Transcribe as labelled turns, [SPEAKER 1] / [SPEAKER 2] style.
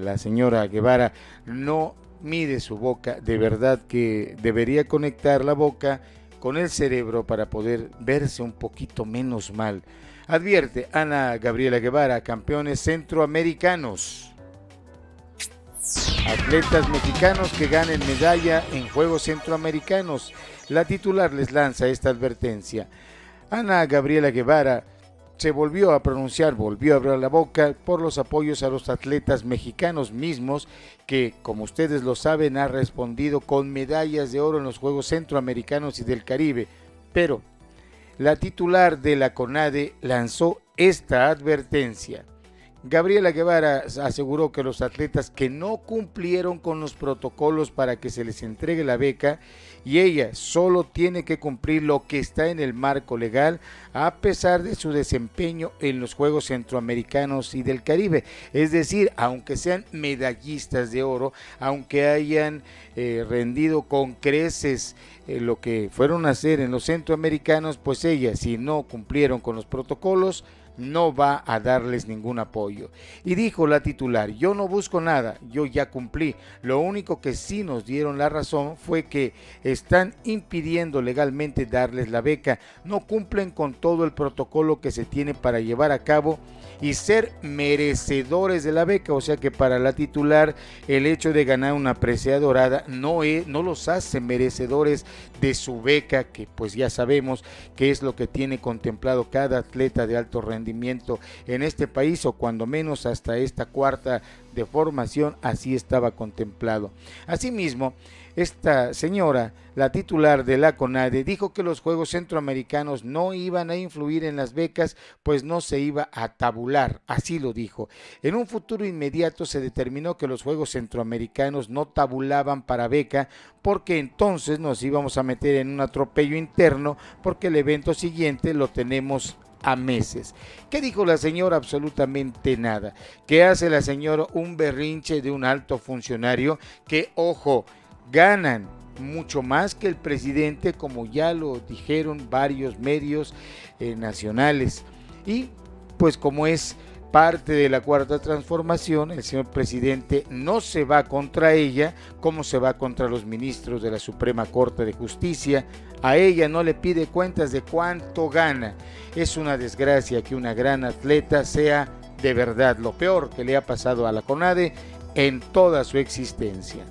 [SPEAKER 1] la señora Guevara no mide su boca, de verdad que debería conectar la boca con el cerebro para poder verse un poquito menos mal. Advierte Ana Gabriela Guevara, campeones centroamericanos. Atletas mexicanos que ganen medalla en Juegos Centroamericanos. La titular les lanza esta advertencia. Ana Gabriela Guevara se volvió a pronunciar, volvió a abrir la boca por los apoyos a los atletas mexicanos mismos que, como ustedes lo saben, ha respondido con medallas de oro en los Juegos Centroamericanos y del Caribe. Pero la titular de la CONADE lanzó esta advertencia. Gabriela Guevara aseguró que los atletas que no cumplieron con los protocolos para que se les entregue la beca y ella solo tiene que cumplir lo que está en el marco legal a pesar de su desempeño en los Juegos Centroamericanos y del Caribe. Es decir, aunque sean medallistas de oro, aunque hayan eh, rendido con creces eh, lo que fueron a hacer en los centroamericanos, pues ella, si no cumplieron con los protocolos, no va a darles ningún apoyo. Y dijo la titular, yo no busco nada, yo ya cumplí. Lo único que sí nos dieron la razón fue que están impidiendo legalmente darles la beca, no cumplen con todo el protocolo que se tiene para llevar a cabo y ser merecedores de la beca. O sea que para la titular el hecho de ganar una presea dorada no, es, no los hace merecedores de su beca, que pues ya sabemos que es lo que tiene contemplado cada atleta de alto rendimiento en este país o cuando menos hasta esta cuarta de formación así estaba contemplado. Asimismo, esta señora, la titular de la CONADE, dijo que los Juegos Centroamericanos no iban a influir en las becas, pues no se iba a tabular, así lo dijo. En un futuro inmediato se determinó que los Juegos Centroamericanos no tabulaban para beca, porque entonces nos íbamos a meter en un atropello interno, porque el evento siguiente lo tenemos a meses. ¿Qué dijo la señora? Absolutamente nada. ¿Qué hace la señora? Un berrinche de un alto funcionario que, ojo, ganan mucho más que el presidente, como ya lo dijeron varios medios eh, nacionales. Y pues como es parte de la cuarta transformación, el señor presidente no se va contra ella como se va contra los ministros de la Suprema Corte de Justicia. A ella no le pide cuentas de cuánto gana. Es una desgracia que una gran atleta sea de verdad lo peor que le ha pasado a la CONADE en toda su existencia.